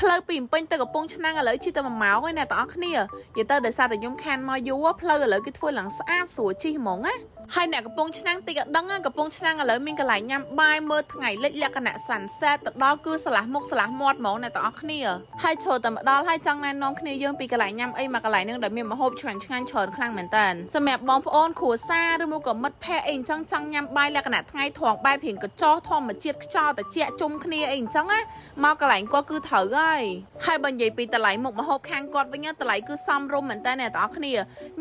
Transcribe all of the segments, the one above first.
ផ្លូវពីពេញទៅកំពង់ឆ្នាំងឥឡូវជិះតែ1ម៉ោងឯណាបងប្អូនគ្នានិយាយទៅដោយសារតែខ្ញុំខានមកយូរផ្លូវឥឡូវគេធ្វើឡើងស្អាតស្រួលជិះហ្មងណាហើយអ្នកកំពង់ឆ្នាំងតិចក៏ដឹងកំពង់ឆ្នាំងឥឡូវមានកន្លែងញ៉ាំបាយមើលថ្ងៃលិចលក្ខណៈ sunset ទៅដល់គឺឆ្លាស់មុខឆ្លាស់មាត់ហ្មងអ្នកទាំងអស់គ្នាហើយចូលតែម្ដងហើយចង់ណែនាំគ្នាយើងពីកន្លែងញ៉ាំអីមកកន្លែងនឹងដែលមានម្ហូបឆ្ងាញ់ឆ្ងាញ់ច្រើនខ្លាំងមែនតើសម្រាប់បងប្អូនគ្រួសារឬមកក៏មិត្តភ័ក្តិអីអញ្ចឹងចង់ញ៉ាំបាយលក្ខណៈថ្ងៃត្រង់បែបរៀងកញ្ចោះធម្មជាតិខ្យល់ត្រជាក់ជុំគ្នាអីអញ្ចឹងណាមកកន្លែងគាត់គឺត្រូវហើយហើយបើនិយាយពីតម្លៃមុខម្ហូបខាងគាត់វិញតម្លៃគឺសមរម្យមែនតើអ្នកទាំងអស់គ្នា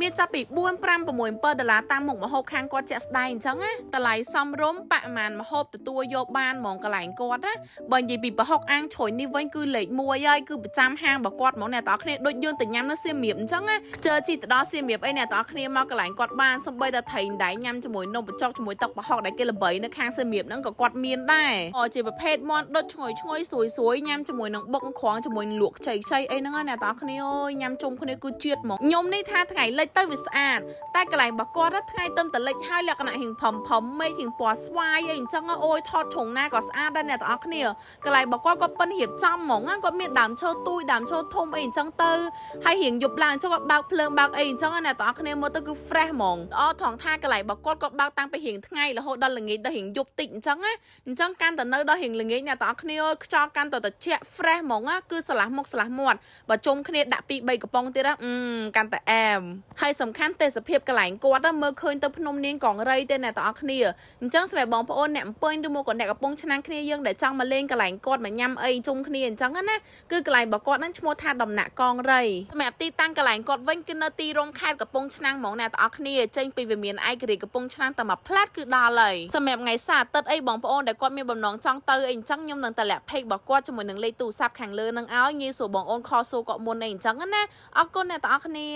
មានចាប់ពី4 5 6 7ដុល្លារតាមមុខម្ហូបខាងគាត់ជាក់ស្ដែងអញ្ចឹងណាតម្លៃសមរម្យបរិមាណម្ហូបទទួលយកបានហ្មងកន្លែងគាត់ណាបើនិយាយពីប្រហុកអាំងជ្រុយនេះវិញគឺលេខ1ហើយគឺប្រចាំហាងរបស់គាត់ហ្មងអ្នកទាំងអស់គ្នាដូចយើងទៅញ៉ាំនៅសៀមរាបអញ្ចឹងណាជើជីទៅដល់សៀមរាបអីអ្នកទាំងអស់គ្នាមកកន្លែងគាត់បានសំបីតែថៃដៃញ៉ាំជាមួយនំបញ្ចុកជាមួយទឹកប្រហុកដែលគេល្បីនៅខាងសៀមរាបហ្នឹងក៏គាត់មានដែរអជាប្រភេទមាន់ដុតឈ្ងុយឈ្ងុយស្រួយស្រួយញ៉ាំជាមួយនឹងបុកក្រងជាមួយលក់ខ្ចីខ្ចីអីហ្នឹងណាអ្នកទាំងអស់គ្នាអើយញ៉ាំជុំគ្នាគឺជាតិហ្មងខ្ញុំនេះថាថ្ងៃលិចទៅវាស្អាតតែកន្លែងរបស់គាត់ថ្ងៃទៅតែលិចហើយលក្ខណៈហៀងផឹមផឹមមេឃហៀងពណ៌ស្វាយអីអញ្ចឹងអូយថតជ្រុងណាក៏ស្អាតដែរអ្នកទាំងអស់គ្នាកន្លែងរបស់គាត់គាត់ប៉ិនរៀបចំហ្មងគាត់មានដើមឈើទូយដើមឈើធំអីអញ្ចឹងទៅហើយរៀងយប់ឡើងចុះគាត់បើកភ្លើងបើកអីអញ្ចឹងអ្នកទាំងអស់គ្នាមើលទៅគឺ fresh ហ្មងល្អថងថាកន្លែងរបស់គាត់គាត់បើកតាំងពីរៀងថ្ងៃរហូតដល់ល្ងាចដល់រៀងយប់តិចអញ្ចឹងណាអញ្ចឹងកាន់តែនៅដល់រៀងល្ងាចអ្នកទាំងអស់គ្នាអើយខ្យល់កាន់តែត្រជាក់ fresh ហ្មងណាគឺស្រឡះមុខស្រឡះមាត់បើជុំគ្នាដាក់ពី3កំប៉ុងទៀតណាអឺកាន់តែអែមហើយសំខាន់ទេសភាពកន្លែងគាត់មើលឃើញទៅភ្នំនាងកងរៃទេអ្នកទាំងអស់គ្នាអញ្ចឹងសម្រាប់បងប្អូនអ្នកអំពេញឬមកក៏អ្នកកំពុងឆ្នាំងគ្នាយើងដែលចង់មកលេងកន្លែងគាត់មកញ៉ាំអីជុំគ្នាអញ្ចឹងណាគឺកន្លែងរបស់គាត់ហ្នឹងឈ្មោះថាដំណាក់កងរៃសម្រាប់ទីតាំងកន្លែងគាត់វិញគឺនៅទីរំខេត្តកំពង់ឆ្នាំងហ្មងអ្នកទាំងអស់គ្នាចេញពីវិមានឯករាជ្យកំពង់ឆ្នាំងតែមួយផ្លែតគឺដល់ហើយសម្រាប់ថ្ងៃសៅរ៍អាទិត្យអីបងប្អូនដែលគាត់មានបំណងចង់ទៅអីអញ្ចឹងខ្ញុំនឹងតែលាក់ page របស់គាត់ជាមួយនឹងលេខទូរស័ព្ទខាងលើនឹងឲ្យងាយស្រួលបងអូនខលសួរគាត់មុនអីអញ្ចឹងណាអរគុណអ្នកទាំងអស់គ្នា